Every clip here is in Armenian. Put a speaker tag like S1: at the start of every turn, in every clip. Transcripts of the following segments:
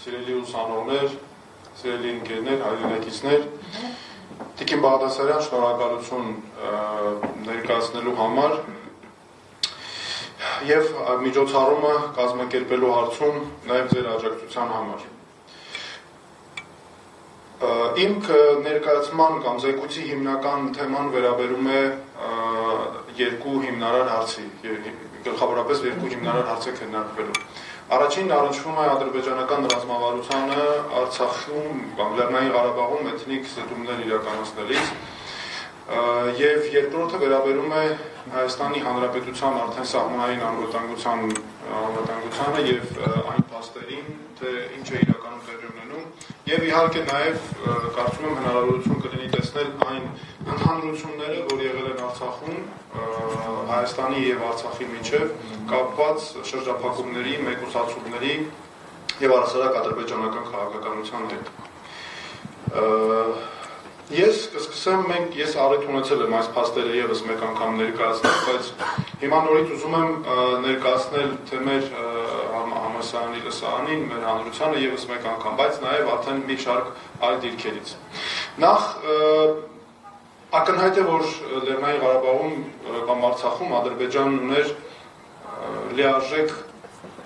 S1: սիրելի ուսանողներ, սիրելի ընկերներ, հայրենակիցներ, Տիկին Բաղդասարյան շնորհակալություն ներկայացնելու համար եւ միջոցառումը կազմակերպելու հարցում նաեւ ձեր աջակցության համար։ Իմ ներկայացման կամ զեկույցի հիմնական թեման վերաբերում է երկու հիմնարար հարցի, գլխավորապես երկու հիմնարար հարց է քննարկվելու։ Առաջինն առնչվում է ադրբեջանական ռազմավարությանը Արցախում կամ Լեռնային Ղարաբաղում էթնիկ զտումներ իրականացնելիս եւ երկրորդը վերաբերում է Հայաստանի Հանրապետության արդեն սահմանային անվտանգության անվտանգությանը եւ այն փաստերին, թե ինչ է իրականում տեղի ունենում եւ իհարկե նաեւ կարծում եմ հնարավորություն կլինի տեսնել այն ընդհանրությունները, որ եղել են Արցախում Հայաստանի եւ Արցախի միջև կապված շրջափակումների, մեկուսացումների եւ առասարակ ադրբեջանական քաղաքականության հետ։ Ես կսկսեմ մենք ես առիթ ունեցել եմ այս փաստերը եւս մեկ անգամ ներկայացնել, բայց հիմա նորից ուզում եմ ներկայացնել թե մեր համասարանի լսարանին, մեր հանրությանը եւս մեկ անգամ, բայց նաեւ արդեն մի շարք այլ դիրքերից։ Նախ ակնհայտ է, որ Լեռնային Ղարաբաղում կամ Արցախում Ադրբեջանն ուներ լիարժեք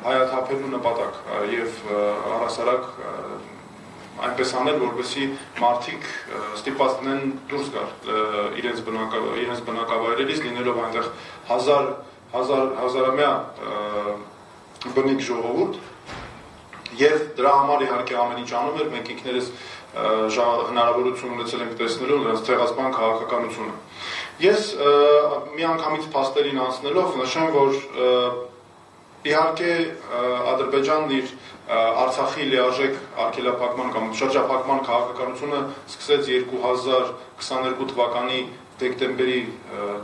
S1: հայաթափելու նպատակ եւ առասարակ այնպես անել, որպեսի մարդիկ ստիպված լինեն դուրս գալ իրենց բնակավայր իրենց բնակավայրերից լինելով այնտեղ հազար հազար հազարամյա բնիկ ժողովուրդ եւ դրա համար իհարկե ամեն ինչ անում էր մենք ինքներս հնարավորություն ունեցել ենք տեսնելու նրանց ցեղասպան քաղաքականությունը ես մի անգամից փաստերին անցնելով նշեմ որ իհարկե ադրբեջանն իր Արցախի լիարժեք արգելափակման կամ շրջափակման քաղաքականությունը սկսեց 2022 թվականի դեկտեմբերի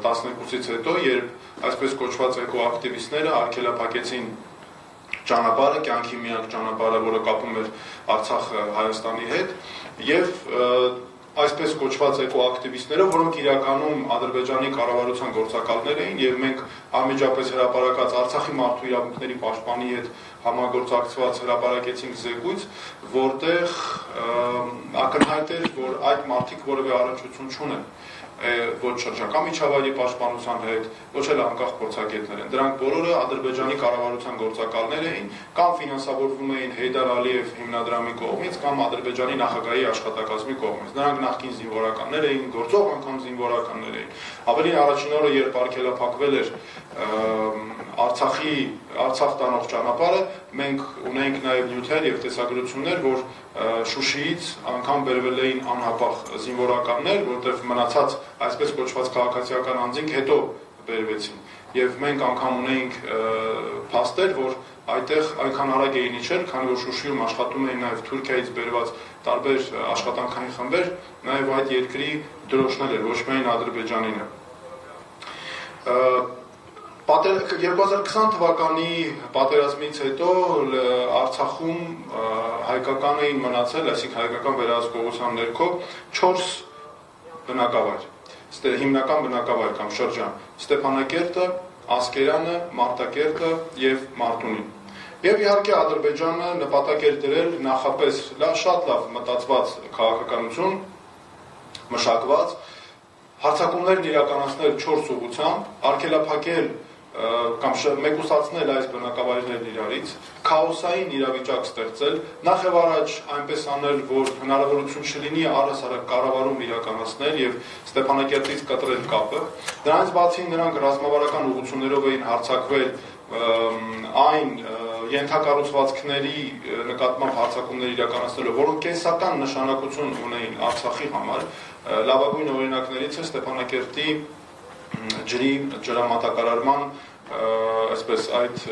S1: 12-ից հետո, երբ այսպես կոչված էկոակտիվիստները արգելափակեցին ճանապարհը, կյանքի միակ ճանապարհը, որը կապում էր Արցախը Հայաստանի հետ, եւ այսպես կոչված էկոակտիվիստները, որոնք իրականում Ադրբեջանի կառավարության գործակալներ էին եւ մենք անմիջապես հրապարակած Արցախի մարդու իրավունքների պաշտպանի հետ համագործակցված հրապարակեցինք զեկույց, որտեղ ակնհայտ էր, որ այդ մարդիկ որևէ առնչություն չունեն ոչ շրջակա միջավայրի պաշտպանության հետ, ոչ էլ անկախ փորձագետներ են։ Դրանք բոլորը Ադրբեջանի կառավարության գործակալներ էին կամ ֆինանսավորվում էին Հեյդար Ալիև հիմնադրամի կողմից կամ Ադրբեջանի նախագահի աշխատակազմի կողմից։ Նրանք նախկին զինվորականներ էին, գործող անգամ զինվորականներ էին։ Ավելին առաջին օրը երբ արկելափակվել էր Արցախի Արցախ տանող ճանապարհը, մենք ունենք նաև նյութեր եւ տեսագրություններ, որ Շուշիից անգամ բերվել էին անհապաղ զինվորականներ, որտեղ մնացած այսպես կոչված քաղաքացիական անձինք հետո բերվեցին։ Եվ մենք անգամ ունենք փաստեր, որ այդտեղ այնքան արագ էին իջել, քանի որ Շուշիում աշխատում էին նաև Թուրքիայից բերված տարբեր աշխատանքային խմբեր, նաև այդ երկրի դրոշներ էր, ոչ միայն Ադրբեջանինը։ 2020 թվականի պատերազմից հետո Արցախում հայկական էին մնացել, այսինքն հայկական վերահսկողության ներքո 4 բնակավայր։ Ստե հիմնական բնակավայր կամ շրջան՝ Ստեփանակերտը, Ասկերանը, Մարտակերտը եւ Մարտունին։ Եվ իհարկե Ադրբեջանը նպատակ էր դրել նախապես լավ շատ լավ մտածված քաղաքականություն մշակված հարցակումներն իրականացնել 4 ուղությամբ, արգելափակել կամ մեկուսացնել այս բնակավայրներն իրարից, քաոսային իրավիճակ ստեղծել, նախ եւ առաջ այնպես անել, որ հնարավորություն չլինի առհասարակ կառավարում իրականացնել եւ Ստեփանակերտից կտրել կապը։ Դրանից բացի նրանք ռազմավարական ուղղություններով էին հարցակվել այն ենթակառուցվածքների նկատմամբ հարցակումներ իրականացնելով, որոնք կենսական նշանակություն ունեին Արցախի համար, լավագույն օրինակներից է Ստեփանակերտի ջրի ջրամատակարարման այսպես այդ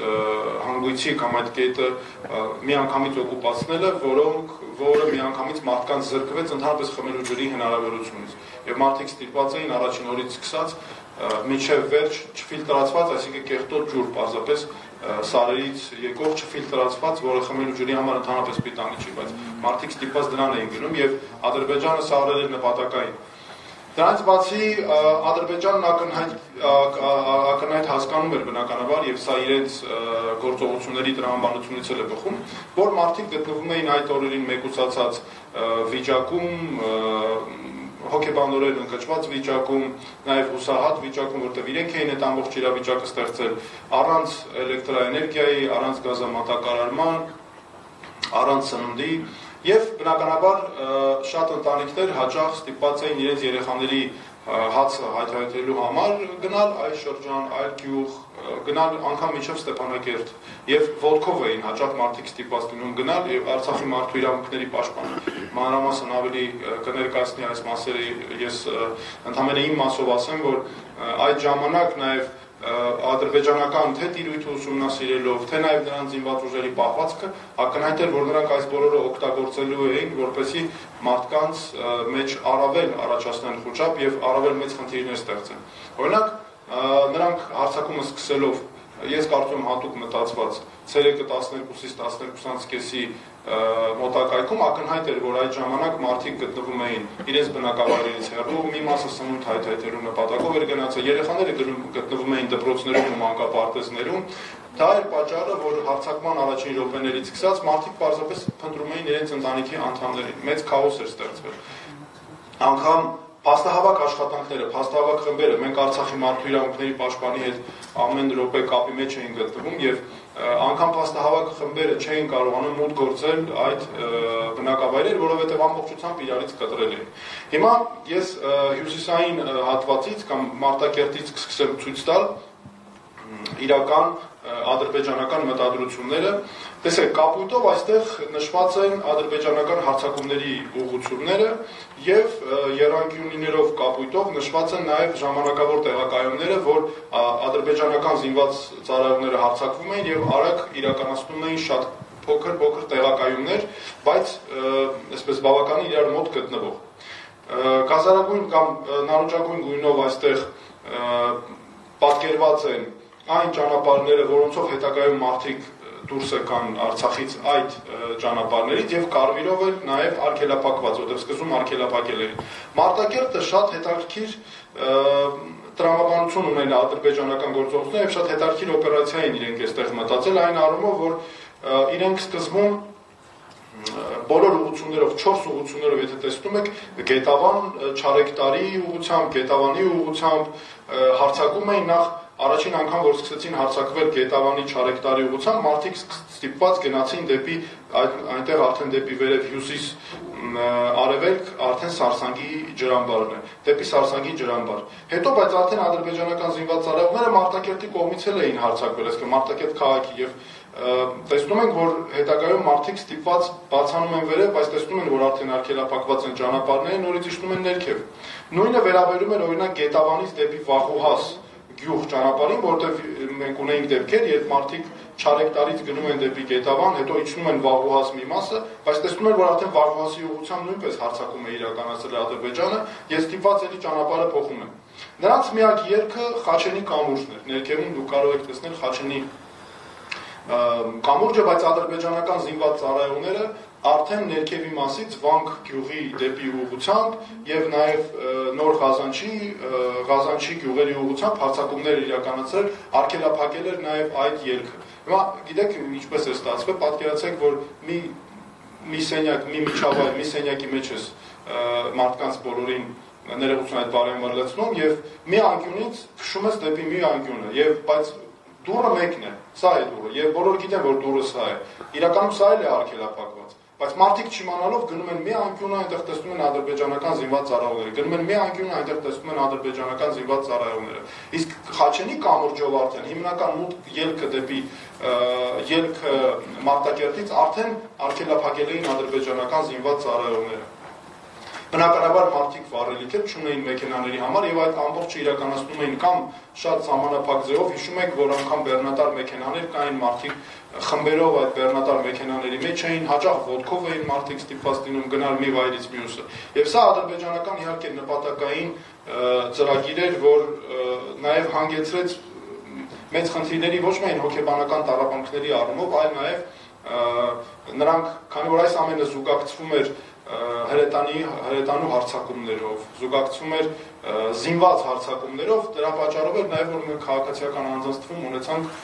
S1: հանգույցի կամ այդ կետը միանգամից օկուպացնելը, որոնք որը միանգամից մարդկանց զրկվեց ընդհանրապես խմելու ջրի հնարավորությունից։ Եվ մարդիկ ստիպված էին առաջին օրից սկսած միջև վերջ չֆիլտրացված, այսինքն կեղտոտ ջուր պարզապես սարերից եկող չֆիլտրացված, որը խմելու ջրի համար ընդհանրապես պիտանի չի, բայց մարդիկ ստիպված դրան էին գնում եւ Ադրբեջանը սա արել էր նպատակային Դրանից բացի Ադրբեջանն ակնհայտ ակնհայտ հասկանում էր բնականաբար եւ սա իրենց գործողությունների տրամաբանությունից էլ է բխում, որ մարդիկ գտնվում էին այդ օրերին մեկուսացած վիճակում, հոգեբանորեն ընկճված վիճակում, նաև հուսահատ վիճակում, որտեղ իրենք էին այդ ամբողջ իրավիճակը ստեղծել առանց էլեկտրաէներգիայի, առանց գազամատակարարման, առանց սննդի եւ բնականաբար շատ ընտանիքներ հաճախ ստիպված էին իրենց երեխաների հացը հայթայթելու համար գնալ այլ շրջան, այլ գյուղ, գնալ անգամ միջև Ստեփանակերտ եւ ոդկով էին հաճախ մարդիկ ստիպված լինում գնալ եւ Արցախի մարդու իրավունքների պաշտպան։ Մանրամասն ավելի կներկայացնի այս մասերը ես ընդհանրապես իմ մասով ասեմ, որ այդ ժամանակ նաեւ ադրբեջանական թե տիրույթը ուսումնասիրելով, թե նաև նրանց զինված ուժերի պահվածքը ակնհայտ էր, որ նրանք այս բոլորը օգտագործելու էին, որպեսզի մարդկանց մեջ առավել առաջացնեն խոճապ եւ առավել մեծ խնդիրներ ստեղծեն։ Օրինակ, նրանք հարցակումը սկսելով ես կարծում հատուկ մտածված ցերեկը 12-ից 12:30-ի մոտակայքում ակնհայտ էր, որ այդ ժամանակ մարդիկ գտնվում էին իրենց բնակավայրերից հեռու, մի մասը սնունդ հայթայթելու նպատակով էր գնացել, երեխաները գտնվում էին դպրոցներում ու մանկապարտեզներում։ Դա էր պատճառը, որ հարցակման առաջին րոպեներից սկսած մարդիկ պարզապես փնտրում էին իրենց ընտանիքի անդամներին։ Մեծ քաոս էր ստեղծվել։ Անկամ Փաստահավաք աշխատանքները, փաստահավաք խմբերը, մենք Արցախի մարդու իրավունքների պաշտպանի հետ ամեն րոպե կապի մեջ էին գտնվում եւ անգամ փաստահավաք խմբերը չէին կարողանում մուտք գործել այդ բնակավայրեր, որովհետեւ ամբողջությամբ իրարից կտրել էին։ Հիմա ես հյուսիսային հատվածից կամ Մարտակերտից կսկսեմ ցույց տալ իրական ադրբեջանական մտադրությունները Տեսեք, կապույտով այստեղ նշված են ադրբեջանական հարցակումների ուղղությունները եւ երանգյունիներով կապույտով նշված են նաեւ ժամանակավոր տեղակայումները, որ ադրբեջանական զինված ծառայողները հարցակվում էին եւ արագ իրականացնում էին շատ փոքր-փոքր տեղակայումներ, բայց այսպես բավականին իրար մոտ գտնվող։ Կազարագույն կամ նարնջագույն գույնով այստեղ պատկերված են այն ճանապարհները, որոնցով հետագայում մարդիկ դուրս եկան Արցախից այդ ճանապարհներից եւ կարմիրով էլ նաեւ արգելափակված, որտեղ սկզբում արգելափակել էին։ Մարտակերտը շատ հետաքրքիր տրամաբանություն ունեն ադրբեջանական գործողությունները եւ շատ հետաքրքիր օպերացիա են իրենք այստեղ մտածել այն առումով, որ իրենք սկզբում բոլոր ուղություններով 4 ուղություններով եթե տեսնում եք Գետավան Չարեկտարի ուղությամբ, Գետավանի ուղությամբ հարցակում էին նախ առաջին անգամ որ սկսեցին հարցակվել Գետավանի Չարեկտարի ուղությամբ, մարդիկ ստիպված գնացին դեպի այնտեղ արդեն դեպի վերև հյուսիս արևելք արդեն Սարսանգի ջրամբարն է, դեպի Սարսանգի ջրամբար։ Հետո բայց արդեն ադրբեջանական զինված ծառայողները Մարտակերտի կողմից էլ էին հարցակվել, այսինքն Մարտակերտ քաղաքի եւ տեսնում ենք, որ հետագայում մարդիկ ստիպված բացանում են վերև, բայց տեսնում են, որ արդեն արգելափակված են ճանապարհները, նորից իջնում են ներքև։ Նույնը վերաբերում է օրինակ Գետավանից դեպի Վաղուհաս գյուղ ճանապարհին, որտեղ մենք ունենք դեպքեր, երբ մարդիկ Չարեկտարից գնում են դեպի Գետավան, հետո իջնում են Վաղուհաս մի մասը, բայց տեսնում են, որ արդեն Վաղուհասի ուղղությամբ նույնպես հարցակում է իրականացել Ադրբեջանը, ես ստիպված էլի ճանապարհը փոխում եմ։ Նրանց միակ երկը Խաչենի կամուրջն էր։ Ներքևում դուք կարող եք տեսնել Խաչենի կամուրջը, բայց ադրբեջանական զինված ծառայողները արդեն ներքևի մասից Վանք գյուղի դեպի ուղությամբ եւ նաեւ նոր Ղազանչի Ղազանչի գյուղերի ուղությամբ հարձակումներ իրականացրել, արկելափակել էր նաեւ այդ երկը։ Հիմա գիտեք ինչպես է ստացվել, պատկերացեք, որ մի մի սենյակ, մի միջավայր, մի սենյակի մեջ է մարդկանց բոլորին ներողություն այդ բարեմը լցնում եւ մի անկյունից քշում ես դեպի մի անկյունը եւ բայց դուրը մեկն է, սա է դուրը եւ բոլոր գիտեն որ դուրը սա է։ Իրականում սա էլ է արկելափակված Բայց մարդիկ չիմանալով գնում են մի անկյունը, այնտեղ տեսնում են ադրբեջանական զինված ծառայողները, գնում են մի անկյունը, այնտեղ տեսնում են ադրբեջանական զինված ծառայողները։ Իսկ Խաչենի կամուրջով արդեն հիմնական մուտք ելքը դեպի ելքը Մարտակերտից արդեն արգելափակել էին ադրբեջանական զինված ծառայողները։ Բնականաբար մարդիկ վառելիք էլ չունեին մեքենաների համար եւ այդ ամբողջը իրականացնում էին կամ շատ սահմանափակ ձևով հիշում եք, որ անգամ բեռնատար մեքենաներ կային մարդիկ խմբերով այդ բեռնատար մեքենաների մեջ էին, հաճախ ոդկով էին մարդիկ ստիպված լինում գնալ մի վայրից մյուսը։ Եվ սա ադրբեջանական իհարկե նպատակային ծրագիր էր, որ նաև հանգեցրեց մեծ խնդիրների ոչ միայն հոգեբանական տարապանքների առումով, այլ նաև նրանք, քանի որ այս ամենը զուգակցվում էր հրետանի հրետանու հարցակումներով, զուգակցում էր զինված հարցակումներով, դրա պատճառով էր նաև որ մենք քաղաքացիական անձանց թվում ունեցանք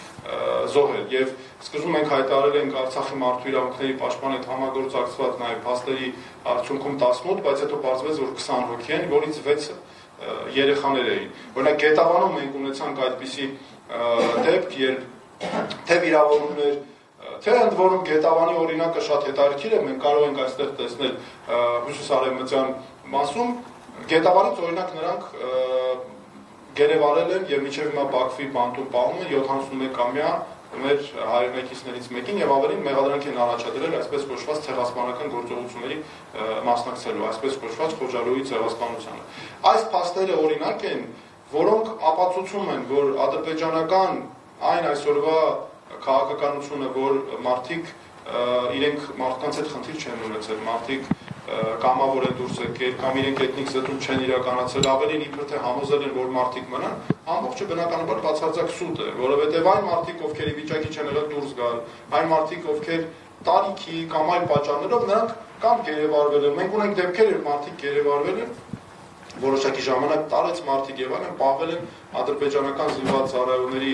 S1: զոհեր եւ սկզբում մենք հայտարարել ենք Արցախի մարդու իրավունքների պաշտպանի հետ համագործակցված նաև փաստերի արդյունքում 18, բայց հետո բացվեց որ 20 հոգի են, որից 6 երեխաներ էին։ Օրինակ Գետավանում մենք ունեցանք այդպիսի դեպք, երբ թե վիրավորումներ Թե ընդ որում Գետավանի օրինակը շատ հետաքրքիր է, մենք կարող ենք այստեղ տեսնել հյուսիսարևմտյան մասում Գետավանից օրինակ նրանք գերեվարել են եւ միջև հիմա Բաքվի բանտում պահում են 71-ամյա մեր հայրենակիցներից մեկին եւ ավելին մեղադրանք են առաջադրել այսպես կոչված ցեղասպանական գործողությունների մասնակցելու, այսպես կոչված Խոջալոյի ցեղասպանությանը։ Այս փաստերը օրինակ են, որոնք ապացուցում են, որ ադրբեջանական այն այսօրվա քաղաքականությունը, որ մարդիկ իրենք մարդկանց հետ խնդիր չեն ունեցել, մարդիկ կամավոր են դուրս եկել կամ իրենք էթնիկ զտում չեն իրականացել, ավելին իբր թե համոզել են, որ մարդիկ մնան, ամբողջը բնականաբար բացարձակ սուտ է, որովհետև այն մարդիկ, ովքեր ի վիճակի չեն եղել դուրս գալ, այն մարդիկ, ովքեր տարիքի կամ այլ պատճառներով նրանք կամ գերեվարվել են։ Մենք ունենք դեպքեր, երբ մարդիկ գերեվարվել են, որոշակի ժամանակ տարեց մարդիկ եւ այլն պահվել են ադրբեջանական զինված ծառայողների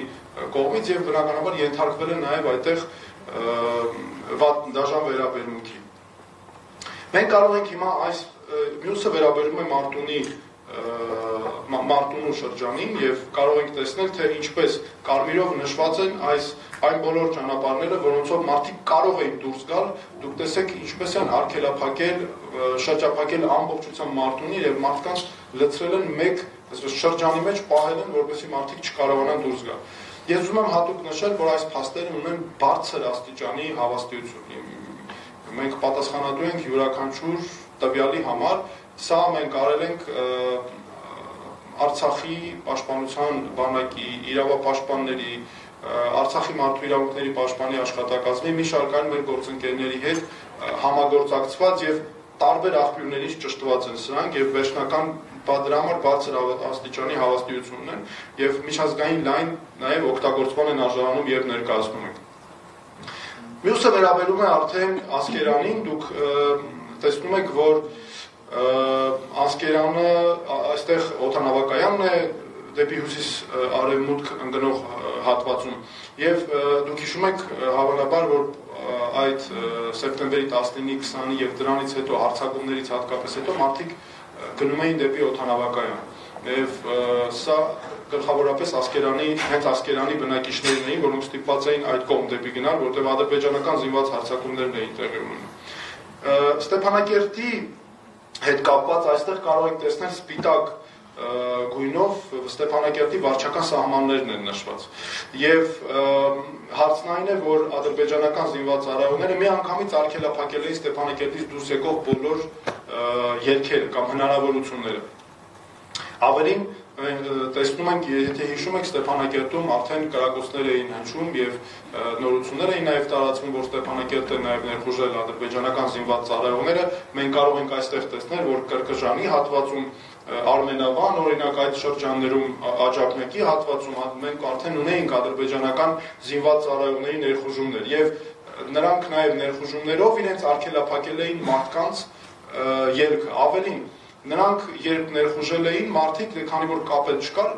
S1: կողմից եւ բնականաբար ենթարկվել են նաեւ այդտեղ դաժան վերաբերմունքի։ Մենք կարող ենք հիմա այս մյուսը վերաբերում է Մարտունի Մարտունու շրջանին եւ կարող ենք տեսնել թե ինչպես կարմիրով նշված են այս այն բոլոր ճանապարհները, որոնցով մարդիկ կարող էին դուրս գալ, դուք տեսեք ինչպես են արգելափակել, շրջափակել ամբողջությամբ Մարտունի եւ մարդկանց լցրել են մեկ այսպես շրջանի մեջ պահել են, որպեսզի մարդիկ չկարողանան դուրս գալ։ Ես ուզում եմ հատուկ նշել, որ այս փաստերը ունեն բարձր աստիճանի հավաստիություն մենք պատասխանատու ենք յուրաքանչյուր տվյալի համար, սա մենք արել ենք Արցախի պաշտպանության բանակի իրավապաշտպանների Արցախի մարդու իրավունքների պաշտպանի աշխատակազմի մի շարք այլ մեր գործընկերների հետ համագործակցված եւ տարբեր աղբյուրներից ճշտված են սրանք եւ վերջնական դրա համար բարձր աստիճանի հավաստիություն ունեն եւ միջազգային լայն նաեւ օգտագործման են արժանանում եւ ներկայացնում ենք Մյուսը վերաբերում է արդեն Ասկերանին, դուք տեսնում եք, որ Ասկերանը այստեղ օթանավակայանն է դեպի հյուսիս արևմուտք ընկնող հատվածում եւ դուք հիշում եք հավանաբար որ այդ սեպտեմբերի 19-ի 20-ի եւ դրանից հետո հարցակումներից հատկապես հետո մարդիկ գնում էին դեպի օթանավակայան եւ սա գլխավորապես Ասկերանի, հենց Ասկերանի բնակիչներն էին, որոնք ստիպված էին այդ կողմ դեպի գնալ, որտեղ ադրբեջանական զինված հարձակումներն էին տեղի ունենում։ Ստեփանակերտի հետ կապված այստեղ կարող եք տեսնել սպիտակ գույնով Ստեփանակերտի վարչական սահմաններն են նշված։ Եվ հարցն այն է, որ ադրբեջանական զինված ծառայողները մի անգամից արգելափակել էին Ստեփանակերտից դուրս եկող բոլոր երկերը կամ հնարավորությունները։ Ավելին տեսնում ենք, եթե հիշում եք, Ստեփանակերտում արդեն կրակոցներ էին հնչում եւ նորություններ էին նաեւ տարածվում, որ Ստեփանակերտը նաեւ ներխուժել ադրբեջանական զինված ծառայողները։ Մենք կարող ենք այստեղ տեսնել, որ Կրկժանի հատվածում Արմենավան օրինակ այդ շրջաններում Աջափնեկի հատվածում մենք արդեն ունեինք ադրբեջանական զինված ծառայողների ներխուժումներ եւ նրանք նաեւ ներխուժումներով իրենց արգելափակել էին մարդկանց ելք ավելին նրանք երբ ներխուժել էին մարդիկ, քանի որ կապել չկար,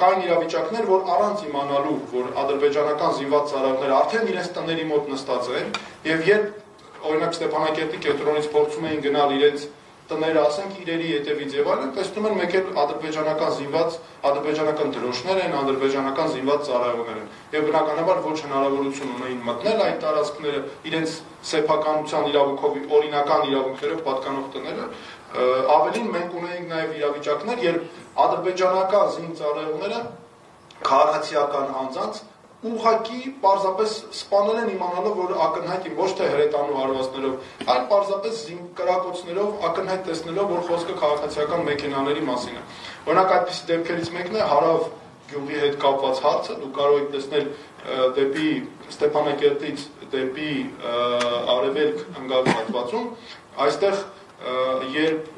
S1: կային իրավիճակներ, որ առանց իմանալու, որ ադրբեջանական զինված ծառայողները արդեն իրենց տների մոտ նստած են, եւ երբ օրինակ Ստեփանակերտի կենտրոնից փորձում էին գնալ իրենց տները, ասենք իրերի հետևից եւ այլն, տեսնում են մեկ էլ ադրբեջանական զինված, ադրբեջանական դրոշներ են, ադրբեջանական զինված ծառայողներ են։ Եվ բնականաբար ոչ հնարավորություն ունեին մտնել այդ տարածքները իրենց սեփականության իրավունքով, օրինական իրավունքներով պատկանող տները, ավելին մենք ունենք նաև իրավիճակներ, երբ ադրբեջանական զինծառայողները քաղաքացիական անձանց ուղակի պարզապես սպանել են իմանալով, որ ակնհայտ ոչ թե հրետանու հարվածներով, այլ պարզապես զինկրակոցներով ակնհայտ տեսնելով, որ խոսքը քաղաքացիական մեքենաների մասին է։ Օրինակ այդպիսի դեպքերից մեկն է հարավ գյուղի հետ կապված հարցը, դուք կարող եք տեսնել դեպի Ստեփանակերտից դեպի արևելք ընկած հատվածում, այստեղ երբ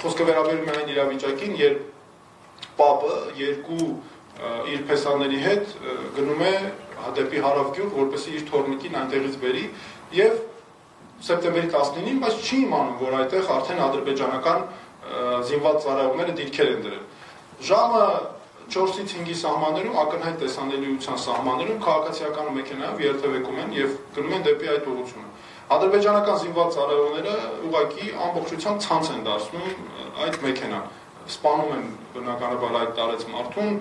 S1: խոսքը վերաբերում է այն իրավիճակին, երբ պապը երկու իր փեսաների հետ գնում է դեպի հարավ գյուղ, որպեսզի իր թորնիկին այնտեղից բերի եւ սեպտեմբերի 19-ին, բայց չի իմանում, որ այդտեղ արդեն ադրբեջանական զինված ծառայողները դիրքեր են դրել։ Ժամը 4-ից 5-ի սահմաններում ակնհայտ տեսանելիության սահմաններում քաղաքացիական մեքենայով երթևեկում են եւ գնում են դեպի այդ ուղղությունը։ Ադրբեջանական զինված ծառայողները ուղակի ամբողջությամբ ցանց են դարձնում այդ մեքենան սպանում են բնականաբար այդ տարեց մարդուն,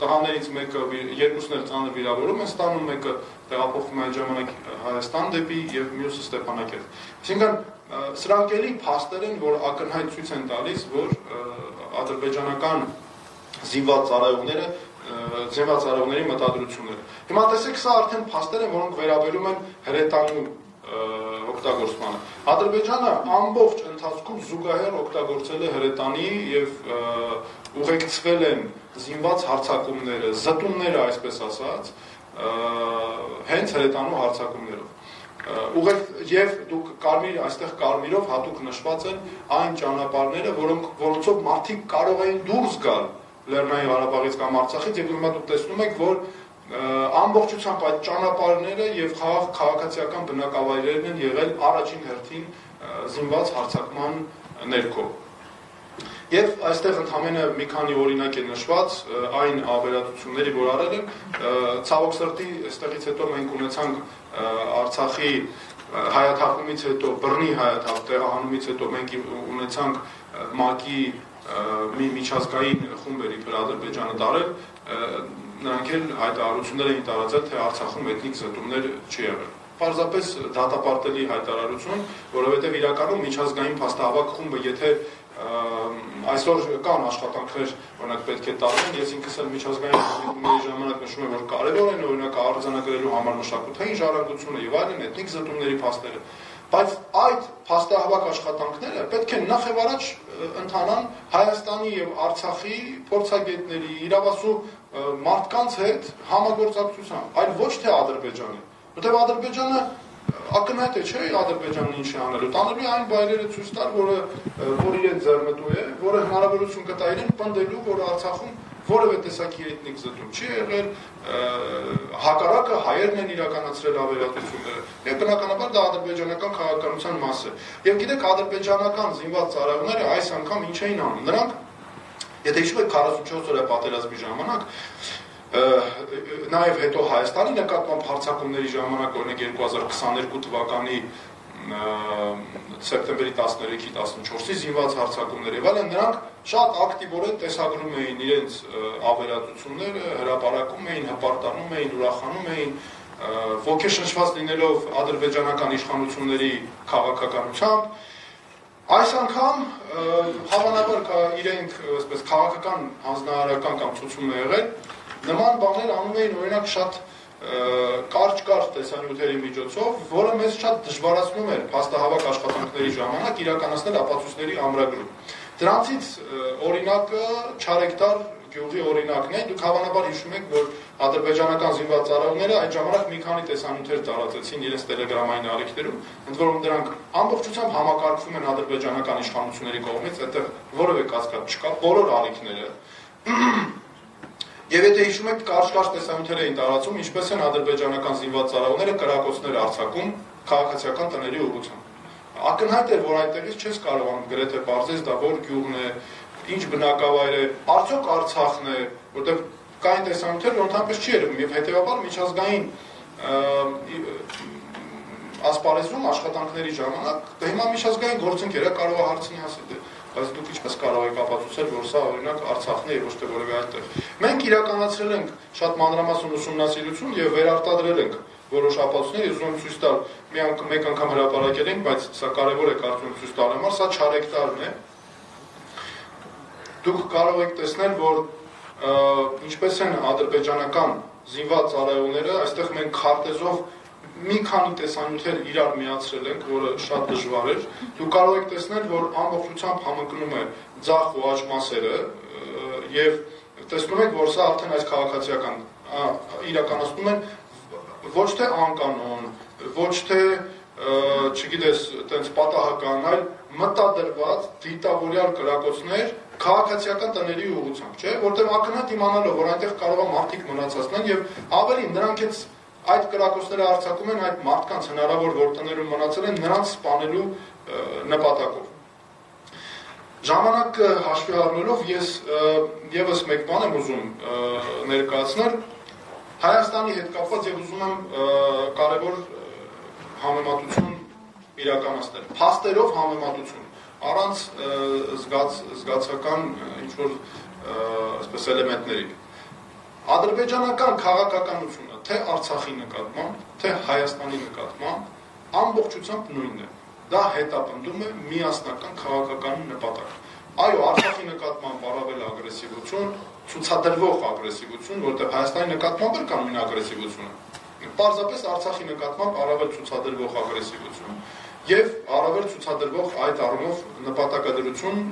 S1: տղաներից մեկը երկուսն էլ ծանր վիրավորում են ստանում, մեկը տեղափոխվում է այդ ժամանակ Հայաստան դեպի եւ մյուսը Ստեփանակերտ։ Այսինքն սրանք էլի փաստեր են, որ ակնհայտ ցույց են տալիս, որ ադրբեջանական զինված ծառայողները զինված ծառայողների մտադրությունները։ Հիմա տեսեք, սա արդեն փաստեր են, որոնք վերաբերում են հրետանու օգտագործմանը։ Ադրբեջանը ամբողջ ընթացքում զուգահեռ օգտագործել է հրետանի եւ ուղեկցվել են զինված հարձակումները, զտումները, այսպես ասած, հենց հրետանու հարձակումներով ուղղ եւ դուք կարմիր այստեղ կարմիրով հատուկ նշված են այն ճանապարհները, որոնք որոնցով մարդիկ կարող էին դուրս գալ Լեռնային Ղարաբաղից կամ Արցախից եւ հիմա դուք տեսնում եք, որ ամբողջությամբ այդ ճանապարհները եւ խաղաղ քաղաքացիական բնակավայրերն են եղել առաջին հերթին զինված հարձակման ներքո։ Եվ այստեղ ընդհանրապես մի քանի օրինակ է նշված այն ավերածությունների, որ արել են, ցավոք սրտի, այստեղից հետո մենք ունեցանք Արցախի հայաթափումից հետո, բռնի հայաթափ տեղահանումից հետո մենք ունեցանք ՄԱԿ-ի մի միջազգային խումբերի վրա Ադրբեջանը դարել նրանք էլ հայտարարություններ էին տարածել, թե Արցախում էթնիկ զտումներ չի եղել։ Պարզապես դատապարտելի հայտարարություն, որովհետև իրականում միջազգային փաստահավաք խումբը, եթե այսօր կան աշխատանքներ, օրինակ պետք է տարվեն, ես ինքս էլ միջազգային խմբերի ժամանակ նշում եմ, որ կարևոր են օրինակ արձանագրելու համար մշակութային ժառանգությունը եւ այլն, էթնիկ զտումների փաստերը, բայց այդ փաստահավաք աշխատանքները պետք է նախ եւ առաջ ընթանան Հայաստանի եւ Արցախի փորձագետների, իրավասու մարդկանց հետ համագործակցությամբ, այլ ոչ թե Ադրբեջանի։ Որտեղ Ադրբեջանը ակնհայտ է, չէ, Ադրբեջանն ինչ է անելու։ Տանելու այն բայրերը ցույց տալ, որը որ իրեն ձեռնտու է, որը հնարավորություն կտա իրեն պնդելու, որ Արցախում որևէ տեսակի էթնիկ զտում չի եղել, հակառակը հայերն են իրականացրել ավերածությունները։ Եվ բնականաբար դա ադրբեջանական քաղաքականության մաս է։ Եվ գիտեք, ադրբեջանական զինված ծառայողները այս անգամ ինչ էին անում։ Նրանք Եթե հիշում եք 44 օրյա պատերազմի ժամանակ նաև հետո Հայաստանի նկատմամբ հարձակումների ժամանակ օրինակ 2022 թվականի սեպտեմբերի 13-ի 14-ի զինված հարձակումներ եւ այլն նրանք շատ ակտիվորեն տեսագրում էին իրենց ավերածությունները, հրապարակում էին, հպարտանում էին, ուրախանում էին ոգեշնչված լինելով ադրբեջանական իշխանությունների քաղաքականությամբ Այս անգամ հավանաբար կա իրենք այսպես քաղաքական հանձնարարական կամ ցուցում է եղել նման բաներ անում էին օրինակ շատ կարճ-կարճ տեսանյութերի միջոցով, որը մեզ շատ դժվարացնում էր փաստահավաք աշխատանքների ժամանակ իրականացնել ապացույցների ամրագրում։ Դրանցից օրինակը Չարեկտար գյուղի օրինակն է, դուք հավանաբար հիշում եք, որ ադրբեջանական զինված ծառայողները այդ ժամանակ մի քանի տեսանյութեր տարածեցին իրենց տելեգրամային ալիքներում, ընդ որում դրանք ամբողջությամբ համակարգվում են ադրբեջանական իշխանությունների կողմից, այդտեղ որևէ կասկած չկա, բոլոր ալիքները Եվ եթե հիշում եք, կարճ-կարճ տեսանյութեր էին տարածում, ինչպես են ադրբեջանական զինված ծառայողները կրակոցներ արձակում քաղաքացիական տների ուղղությամբ։ Ակնհայտ էր, որ այդտեղից չես կարողանում գրեթե բարձես դա որ գյուղն է, ինչ բնակավայր է, արդյոք Արցախն է, որտեղ կային տեսանյութեր, որ ընդհանրապես չի երևում եւ հետեւաբար միջազգային ասպարեզում աշխատանքների ժամանակ դա հիմա միջազգային գործընկեր է կարող է հարցնի ասել դե բայց դուք ինչպես կարող եք ապացուցել որ սա օրինակ Արցախն է եւ ոչ թե որևէ այլտեղ մենք իրականացրել ենք շատ մանրամասն ուսումնասիրություն եւ վերարտադրել ենք որոշ ապացույցներ ես ուզում ցույց տալ մի անգամ մեկ անգամ հրապարակել ենք բայց սա կարեւոր է կարծում եմ ցույց տալ համար սա 4 հեկտարն է դուք կարող եք տեսնել, որ ինչպես են ադրբեջանական զինված ծառայողները, այստեղ մենք քարտեզով մի քանի տեսանյութեր իրար միացրել ենք, որը շատ դժվար էր։ Դուք կարող եք տեսնել, որ ամբողջությամբ համընկնում է ցախ ու աճ մասերը եւ տեսնում եք, որ սա արդեն այս քաղաքացիական իրականացնում են ոչ թե անկանոն, ոչ թե չգիտես, տենց պատահական, այլ մտադրված դիտավորյալ կրակոցներ քաղաքացիական տների ուղղությամբ, չէ, որտեղ ակնհայտ իմանալով, որ այնտեղ կարող է մարդիկ մնացածնեն եւ ավելին նրանք այդ այդ կրակոցները արձակում են այդ մարդկանց հնարավոր որ տներում մնացել են նրանց սպանելու նպատակով։ Ժամանակը հաշվի առնելով ես եւս մեկ բան եմ ուզում ներկայացնել Հայաստանի հետ կապված եւ ուզում եմ կարևոր համեմատություն իրականացնել։ Փաստերով համեմատություն, առանց զգաց զգացական ինչ որ այսպես էլեմենտների։ Ադրբեջանական քաղաքականությունը թե Արցախի նկատմամբ, թե Հայաստանի նկատմամբ ամբողջությամբ նույնն է։ Դա հետապնդում է միասնական քաղաքական նպատակ։ Այո, Արցախի նկատմամբ առավել ագրեսիվություն, ցուցադրվող ագրեսիվություն, որտեղ Հայաստանի նկատմամբ էլ կա նույն ագրեսիվությունը։ Պարզապես Արցախի նկատմամբ առավել ցուցադրվող ագրեսիվություն եւ առավել ցուցադրվող այդ առումով նպատակադրություն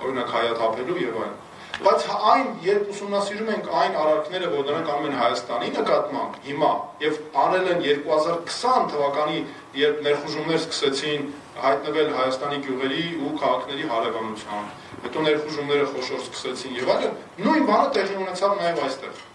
S1: օրինակ հայաթափելու եւ այլն բայց այն երբ ուսումնասիրում ենք այն արարքները, որ նրանք անում են Հայաստանի նկատմամբ հիմա եւ արել են 2020 թվականի, երբ ներխուժումներ սկսեցին հայտնվել Հայաստանի գյուղերի ու քաղաքների հարևանությամբ, հետո ներխուժումները խոշոր սկսեցին եւ այլն, նույն բանը տեղի ունեցավ նաեւ այստեղ։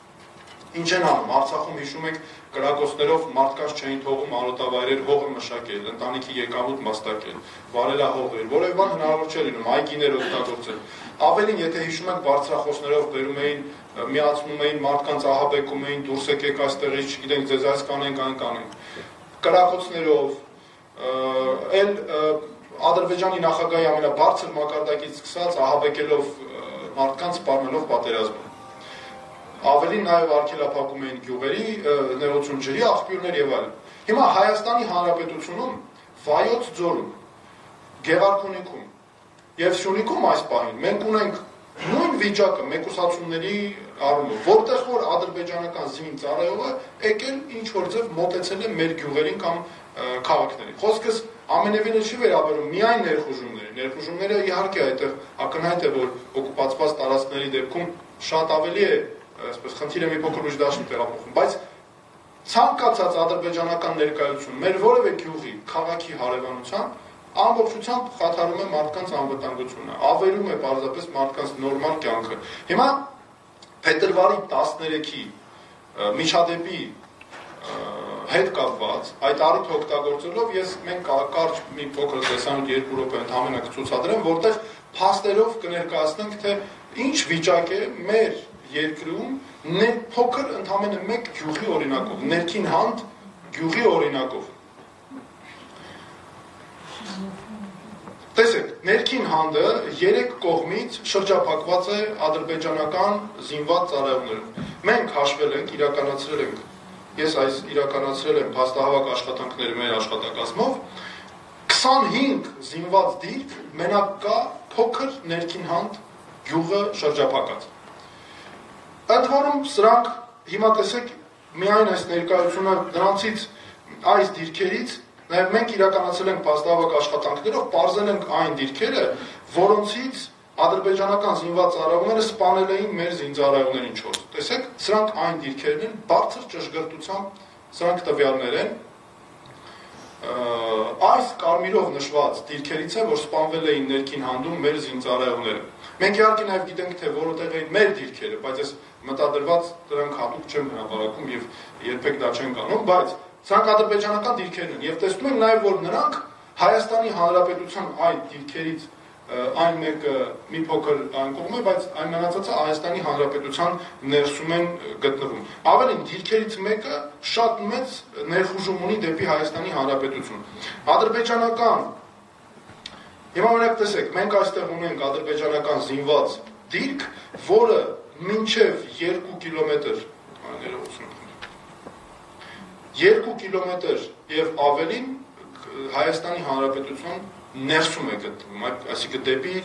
S1: Ինչ են անում Արցախում հիշում եք կրակոցներով մարդկանց չէին թողում արոտավայրեր հողը մշակել, ընտանիքի եկամուտ մաստակել, վարելահողեր, որևէ բան հնարավոր չէ լինում, այգիներ օգտագործել։ Ավելին, եթե հիշում եք, բարձրախոսներով բերում էին, միացնում էին մարդկանց ահաբեկում էին, դուրս եկեք այստեղից, չգիտենք, ձեզ այս կանենք, այն կանենք։ Կրակոցներով, էլ Ադրբեջանի նախագահի ամենաբարձր մակարդակից սկսած ահաբեկելով մարդկանց սպառնելով պատերազմը ավելին նաև արգելափակում էին գյուղերի, ներոցում ջրի աղբյուրներ եւ այլն։ Հիմա Հայաստանի Հանրապետությունում Վայոց ձորում, Գեղարքունիքում եւ Սյունիքում այս պահին մենք ունենք նույն վիճակը մեկուսացումների առումով, որտեղ որ ադրբեջանական զինք ծառայողը եկել ինչ որ ձև մոտեցել է մեր գյուղերին կամ քաղաքներին։ Խոսքս ամենևին չի վերաբերում միայն ներխուժումների։ Ներխուժումները իհարկե այդտեղ ակնհայտ է, որ օկուպացված տարածքների դեպքում շատ ավելի է այսպես խնդիրը մի փոքր ուժ դաշնի տեղափոխում, բայց ցանկացած ադրբեջանական ներկայություն մեր որևէ գյուղի, քաղաքի հարևանությամբ ամբողջությամբ խաթարում է մարդկանց անվտանգությունը, ավերում է պարզապես մարդկանց նորմալ կյանքը։ Հիմա փետրվարի 13-ի միջադեպի հետ կապված այդ առիթ օգտագործելով ես մենք կարճ մի փոքր տեսանյութ երկու րոպե ընդհանրապես կցուցադրեմ, որտեղ փաստերով կներկայացնենք թե ինչ վիճակ է մեր երկրում ներ փոքր ընդամենը մեկ գյուղի օրինակով, ներքին հանդ գյուղի օրինակով։ Տեսեք, ներքին հանդը երեք կողմից շրջափակված է ադրբեջանական զինված ծառայողներով։ Մենք հաշվել ենք, իրականացրել ենք, ես այս իրականացրել եմ փաստահավաք աշխատանքների մեր աշխատակազմով, 25 զինված դիրք մենակ կա փոքր ներքին հանդ գյուղը շրջափակած։ Ընդ որում սրանք հիմա տեսեք միայն այս ներկայությունը նրանցից այս դիրքերից նաև մենք իրականացել ենք փաստավակ աշխատանքներով ողրզել ենք այն դիրքերը, որոնցից ադրբեջանական զինված ծառայողները սպանել էին մեր զինծառայողներին 4։ Տեսեք, սրանք այն դիրքերն են, բարձր ճշգրտությամբ սրանք տվյալներ են, այս կարմիրով նշված դիրքերից է, որ սպանվել էին ներքին հանդում մեր զինծառայողները։ Մենք իհարկե նաև գիտենք, թե որոտեղ էին մեր դիրքերը, բայց այս մտադրված դրանք հատուկ չեմ հրապարակում եւ երբեք դա չեն կանում, բայց ցանկ ադրբեջանական դիրքերն են եւ տեսնում ենք նաեւ որ նրանք Հայաստանի Հանրապետության այդ դիրքերից այն մեկը մի փոքր այն կողմ է, բայց այն մնացածը Հայաստանի Հանրապետության ներսում են գտնվում։ Ավելին դիրքերից մեկը շատ մեծ ներխուժում ունի դեպի Հայաստանի Հանրապետություն։ Ադրբեջանական Հիմա օրինակ տեսեք, մենք այստեղ ունենք ադրբեջանական զինված դիրք, որը մինչև 2 կիլոմետր ներողություն 2 կիլոմետր եւ ավելին Հայաստանի Հանրապետության ներսում է գտնվում, այսինքն դեպի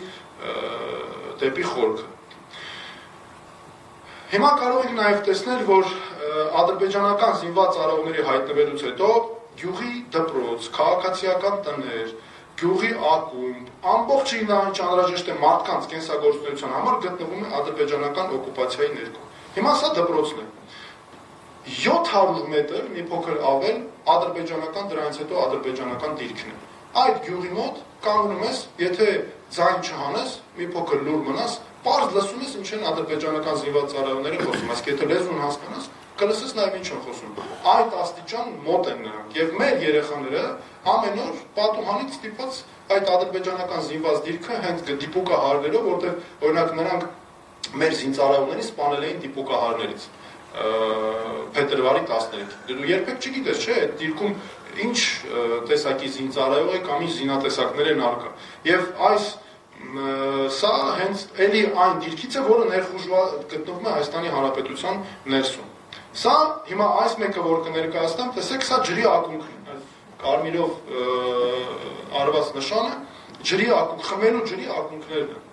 S1: դեպի խորքը։ Հիմա կարող եք նաև տեսնել, որ ադրբեջանական զինված արարողների հայտնվելուց հետո գյուղի դպրոց, քաղաքացիական տներ, գյուղի ակումբ, ամբողջին այն անհրաժեշտ է մարդկանց կենսագործունեության համար գտնվում է ադրբեջանական օկուպացիայի ներքո։ Հիմա սա դպրոցն է։ 700 մետր մի փոքր ավել ադրբեջանական դրանից հետո ադրբեջանական դիրքն է։ այդ գյուղի մոտ կանգնում ես, եթե ձայն չհանես, մի փոքր լուր մնաս, Պարզ լսում ես ինչ են ադրբեջանական զինված ծառայողները խոսում, այսինքն եթե լեզուն հասկանաս, կլսես նաև ինչ են խոսում։ Այդ աստիճան մոտ են նրանք եւ մեր երեխաները ամեն օր պատուհանից ստիպված այդ ադրբեջանական զինված դիրքը հենց դիպուկահարներով, որտեղ օրինակ նրանք մեր զինծառայողներին սպանել էին դիպուկահարներից փետրվարի 13։ Դու երբեք չգիտես, չէ՞, այդ դիրքում ինչ տեսակի զինծառայող է կամ ինչ զինատեսակներ են արկա։ Եվ այս սա հենց էլի այն դիրքից է, որը ներխուժવા գտնվում է Հայաստանի Հանրապետության ներսում։ Սա հիմա այս մեկը որ կներկայացնեմ, տեսեք, սա ջրի ակունքն է։ Կարմիրով արված նշանը ջրի ակունք, խմելու ջրի ակունքներն են։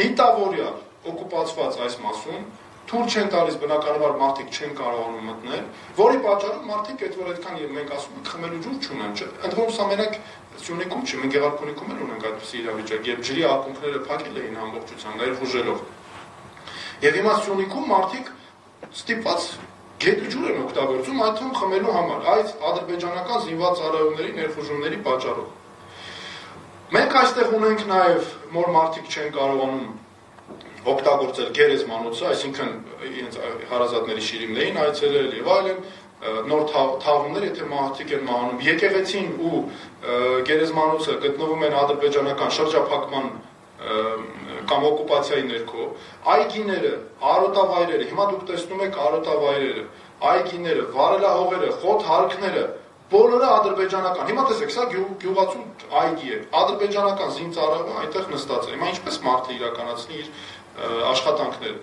S1: Դիտավորյալ օկուպացված այս մասում թույլ չեն տալիս բնականաբար մարդիկ չեն կարողանում մտնել, որի պատճառով մարդիկ այդ որ այդքան եւ մենք ասում ենք խմելու ջուր չունեն, Ընդ որում սա մենակ Սյունիքում չի, մենք Գեղարքունիքում էլ ունենք այդպիսի իրավիճակ, եւ ջրի ակունքները փակել էին ամբողջությամբ ներխուժելով։ Եվ հիմա Սյունիքում մարդիկ ստիպված գետի ջուր են օգտագործում այդ թվում խմելու համար, այդ ադրբեջանական զինված ծառայողների ներխուժումների պատճառով։ Մենք այստեղ ունենք նաև որ մարդիկ չեն կարողանում օգտագործել գերեզմանոցը, այսինքն իրենց հարազատների շիրիմներին այցելել եւ այլն, նոր թաղումներ, եթե մարդիկ են մահանում, եկեղեցին ու գերեզմանոցը գտնվում են ադրբեջանական շրջափակման կամ օկուպացիայի ներքո, այգիները, արոտավայրերը, հիմա դուք տեսնում եք արոտավայրերը, այգիները, վարելահողերը, խոտ հարկները, բոլորը ադրբեջանական։ Հիմա տեսեք, սա գյուղացու այգի է։ Ադրբեջանական զինծառայողը այնտեղ նստած է։ Հիմա ինչպես մարդը իրականացնի իր աշխատանքները։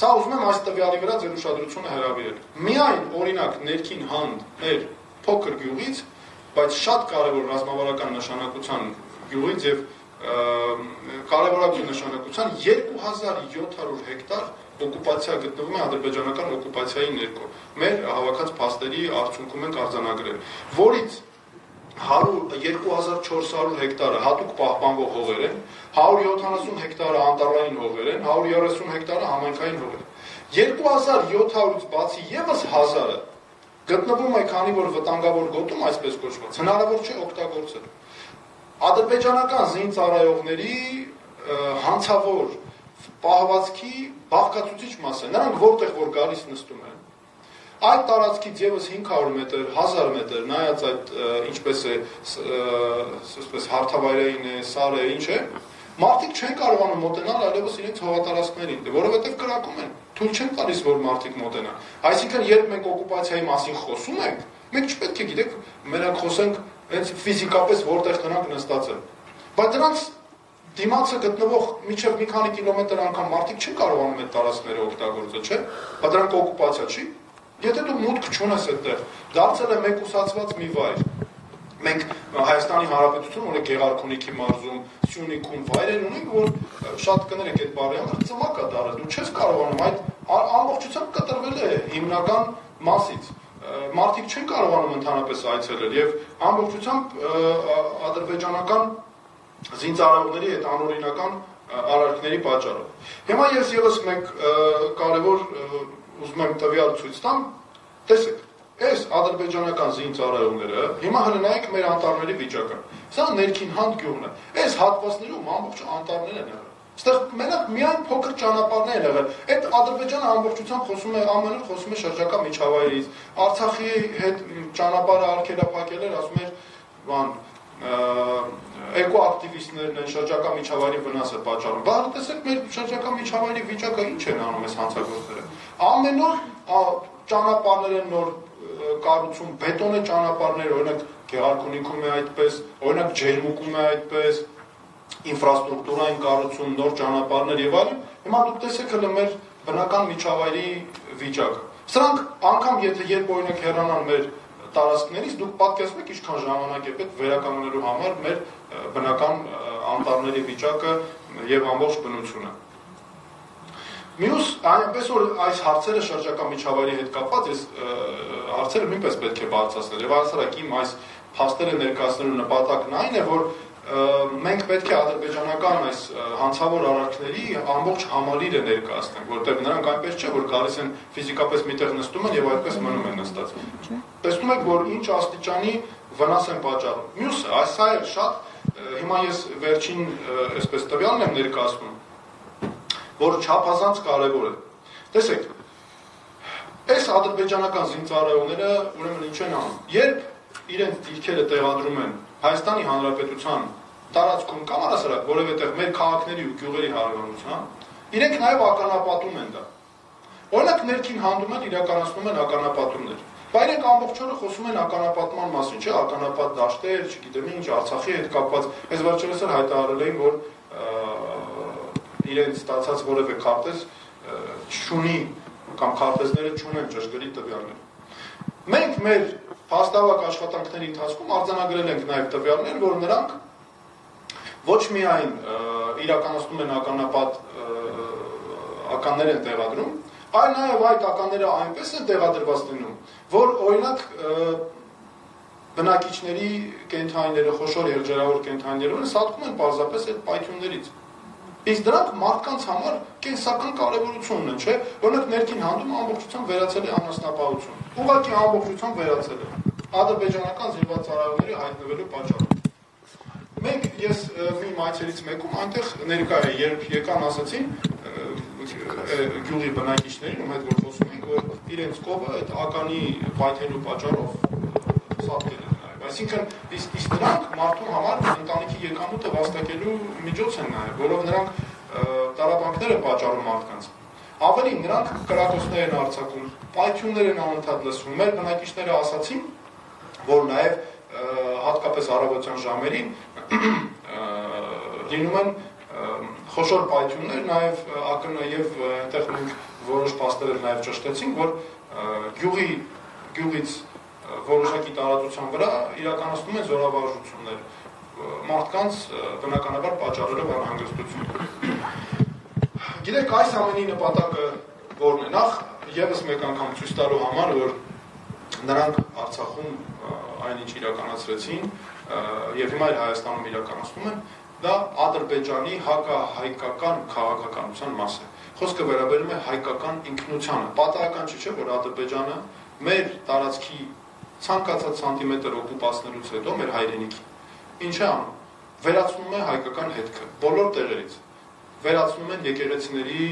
S1: Սա ուզում եմ այս տվյալի վրա ձեր ուշադրությունը հրավիրել։ Միայն օրինակ ներքին հանդ մեր փոքր գյուղից, բայց շատ կարևոր ռազմավարական նշանակության գյուղից եւ կարևորագույն նշանակության 2700 հեկտար օկուպացիա գտնվում է ադրբեջանական օկուպացիայի ներքո։ Մեր հավաքած փաստերի արդյունքում ենք արձանագրել, որից 100 2400 հեկտարը հատուկ պահպանվող հողեր են, 170 հեկտարը անտառային հողեր են, 130 հեկտարը համայնքային հողեր։ 2700-ից բացի եւս 1000-ը գտնվում է քանի որ վտանգավոր գոտում այսպես կոչված հնարավոր չէ օգտագործել։ Ադրբեջանական զինծառայողների հանցավոր պահվածքի բաղկացուցիչ մասը, նրանք որտեղ որ գալիս նստում են, Այդ տարածքից եւս 500 մետր, 1000 մետր, նայած այդ ինչպես է, այսպես հարթավայրային է, սարը, ինչ է, մարդիկ չեն կարողանում մոտենալ այլևս իրենց հողատարածքներին, որովհետև կրակում են։ Թույլ չեն տալիս, որ մարդիկ մոտենան։ Այսինքն, երբ մենք օկուպացիայի մասին խոսում ենք, մենք չպետք է գիտեք, մենակ խոսենք հենց ֆիզիկապես որտեղ նրանք նստած են։ Բայց դրանց դիմացը գտնվող միջև մի քանի կիլոմետր անգամ մարդիկ չեն կարողանում այդ տարածքները օգտագործել, չէ՞։ Բայց դրանք օկուպացիա չի։ Եթե դու մուտք չունես այդտեղ, դարձել է մեկուսացված մի վայր։ Մենք Հայաստանի Հանրապետություն ունենք Գեղարքունիքի մարզում, Սյունիքում վայրեր ունենք, որ շատ կներեք այդ բարի համար ծմակ է դարը։ Դու չես կարողանում այդ ամբողջությամբ կտրվել է հիմնական մասից մարդիկ չեն կարողանում ընդհանրապես այցելել եւ ամբողջությամբ ադրբեջանական զինծառայողների այդ անօրինական արարքների պատճառով։ Հիմա ես եւս մեկ կարևոր ուզում եմ տվյալ ցույց տամ, տեսեք, այս ադրբեջանական զինծառայողները հիմա հələ նայեք մեր անտառների վիճակը։ Սա ներքին հանդ գյուղն է։ Այս հատվածներում ամբողջ անտառներ են եղել։ Այստեղ մենակ միայն փոքր ճանապարհներ են եղել։ Այդ Ադրբեջանը ամբողջությամբ խոսում է ԱՄՆ-ը խոսում է շրջակա միջավայրից։ Արցախի հետ ճանապարհը արգելափակել էր, ասում էր, բան, էկոակտիվիստներն են շրջակա միջավայրի վնաս է պատճառում։ Բայց տեսեք մեր շրջակա միջավայրի վիճակը ինչ են անում այս հանցագործները։ Ամեն օր ճանապարհներ են նոր կառուցում, բետոնե ճանապարհներ, օրինակ Գեղարքունիքում է այդպես, օրինակ Ջերմուկում է այդպես, ինֆրաստրուկտուրային կառուցում, նոր ճանապարհներ եւ այլն։ Հիմա դուք տեսեք հələ մեր բնական միջավայրի վիճակը։ Սրանք անգամ եթե երբ օրինակ հեռանան մեր տարածքներից դուք պատկերացնում եք ինչքան ժամանակ է պետք վերականգնելու համար մեր բնական անտառների վիճակը եւ ամբողջ բնությունը։ Մյուս այնպես որ այս հարցերը շրջակա միջավայրի հետ կապված այս հարցերը նույնպես պետք է բարձրացնել եւ հասարակ իմ այս փաստերը ներկայացնելու նպատակն այն է որ մենք պետք է ադրբեջանական այս հանցավոր արարքների ամբողջ համալիրը ներկայացնենք, որտեղ նրանք այնպես չէ, որ գալիս են ֆիզիկապես միտեղ նստում են եւ այդպես մնում են նստած։ Տեսնում եք, որ ինչ աստիճանի վնաս են պատճառում։ Մյուսը, այս է շատ հիմա ես վերջին այսպես տվյալն եմ ներկայացնում, որ չափազանց կարևոր է։ Տեսեք, այս ադրբեջանական զինծառայողները ուրեմն ինչ են անում։ Երբ իրենց դիրքերը տեղադրում են Հայաստանի Հանրապետության տարածքում կամ առասարակ որևէ տեղ մեր քաղաքների ու գյուղերի հարևանության, իրենք նաև ականապատում են դա։ Օրինակ ներքին հանդում են իրականացնում են ականապատումներ։ Բայց իրենք ամբողջ օրը խոսում են ականապատման մասին, չէ՞, ականապատ դաշտեր, չգիտեմ ինչ, Արցախի հետ կապված։ Այս վերջերս էլ հայտարարել էին, որ իրենց ստացած որևէ քարտեզ չունի կամ քարտեզները չունեն ճշգրիտ տվյալներ։ Մենք մեր հաստավակ աշխատանքների ընթացքում արձանագրել ենք նաև տվյալներ, որ նրանք ոչ միայն իրականացնում են ականապատ ականներ են տեղադրում, այլ նաև այդ ականները այնպես են տեղադրված լինում, որ օրինակ բնակիչների կենթանիները, խոշոր երջերավոր կենթանիները սատկում են պարզապես այդ պայթյուններից։ Իսկ դրանք մարդկանց համար կենսական կարևորություն ունեն, չէ՞։ Օրինակ ներքին հանդում ամբողջությամբ վերացել է անասնապահություն։ Ուղղակի ամբողջությամբ վերացել է ադրբեջանական զինված ծառայողների հայտնվելու պատճառով։ Մենք ես մի մայցերից մեկում այնտեղ ներկա է, երբ եկան ասացին գյուղի բնակիչներին, ում հետ որ խոսում ենք, որ իրենց կողը այդ ականի պայթելու պատճառով սատկել Այսինքն իսկ իսկ նրանք մարդու համար ընտանիքի եկամուտը վաստակելու միջոց են նաև, որով նրանք տարաբանքները պատճառում մարդկանց ավելի նրանք կրակոցներ են արձակում, պայթյուններ են անընդհատ լսվում։ Մեր բնակիչները ասացին, որ նաև հատկապես առավոտյան ժամերին լինում են խոշոր պայթյուններ, նաև ԱԿՆ եւ այնտեղ մենք որոշ փաստեր նաև ճշտեցինք, որ գյուղի գյուղից որոշակի տարածության վրա իրականացնում են զորավարժություններ մարդկանց բնականաբար պատճառելով անհանգստություն։ Գիտեք, այս ամենի նպատակը որն է։ Նախ եւս մեկ անգամ ցույց տալու համար, որ նրանք Արցախում այնինչ իրականացրեցին եւ հիմա էլ Հայաստանում իրականացնում են, դա Ադրբեջանի հակահայկական քաղաքականության մաս է։ Խոսքը վերաբերում է հայկական ինքնությանը։ Պատահական չէ, որ Ադրբեջանը մեր տարածքի ցանկացած սանտիմետր օկուպացնելուց հետո մեր հայրենիքի ինչ է անում։ Վերացնում է հայկական հետքը բոլոր տեղերից։ Վերացնում են եկեղեցիների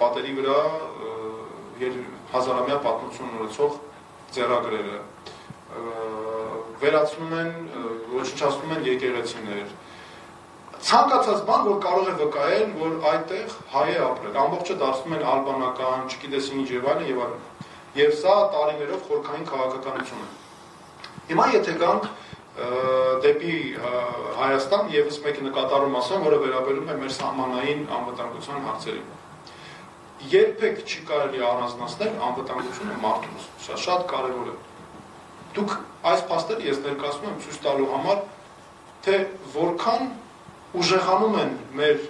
S1: պատերի վրա հազարամյա պատմություն ունեցող ձեռագրերը վերացնում են ոչնչացնում են եկեղեցիներ ցանկացած բան որ կարող է վկայել որ այդտեղ հայ է ապրել ամբողջը դարձնում են ալբանական չգիտես ինչ եւ այլն եւ այլն եւ սա տարիներով խորքային քաղաքականություն է հիմա եթե գանք դեպի Հայաստան եւս մեկ նկատառում ասեմ, որը վերաբերում է մեր սահմանային անվտանգության հարցերին երբեք չի կարելի առանձնացնել անվտանգությունը մարդուց։ Սա շատ կարևոր է։ Դուք այս փաստերը ես ներկայացնում եմ ցույց տալու համար, թե որքան ուժեղանում են մեր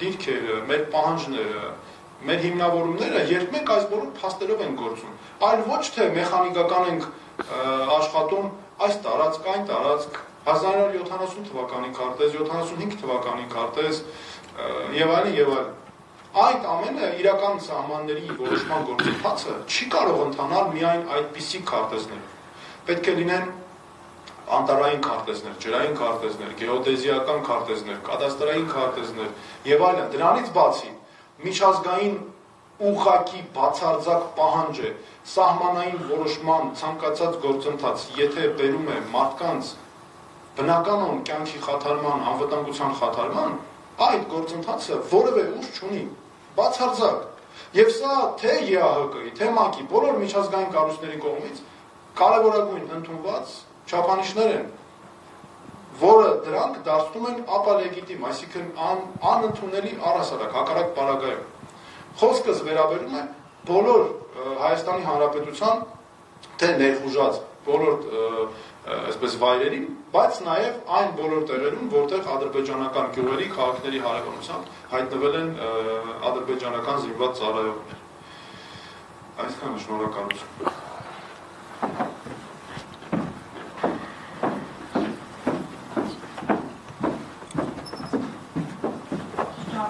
S1: դիրքերը, մեր պահանջները, մեր հիմնավորումները, երբ մենք այս բոլոր փաստերով ենք գործում, այլ ոչ թե մեխանիկական ենք աշխատում այս տարածք, այն տարածք, 1970 թվականի քարտեզ, 75 թվականի քարտեզ եւ այլն եւ այլն այդ ամենը իրական սահմանների որոշման գործընթացը չի կարող ընթանալ միայն այդպիսի քարտեզներով։ Պետք է լինեն անտարային քարտեզներ, ջրային քարտեզներ, գեոդեզիական քարտեզներ, կադաստրային քարտեզներ եւ այլն։ Դրանից բացի միջազգային ուղակի բացարձակ պահանջ է սահմանային որոշման ցանկացած գործընթաց, եթե բերում է մարդկանց բնականon կյանքի խաթարման, անվտանգության խաթարման, այդ գործընթացը որևէ ուժ չունի բացարձակ։ Եվ սա թե ԵԱՀԿ-ի, թե ՄԱԿ-ի բոլոր միջազգային կառույցների կողմից կարևորագույն ընդունված չափանիշներ են, որը դրանք դարձնում են ապալեգիտիմ, այսինքն ան, անընդունելի առասարակ հակառակ պարագայում։ Խոսքս վերաբերում է բոլոր Հայաստանի Հանրապետության թե ներխուժած բոլոր այսպես վայրերին, բայց նաև այն բոլոր տեղերում, որտեղ ադրբեջանական գյուղերի, քաղաքների հարևանությամբ հայտնվել են ադրբեջանական զինված ծառայողներ։ Այսքանը շնորհակալություն։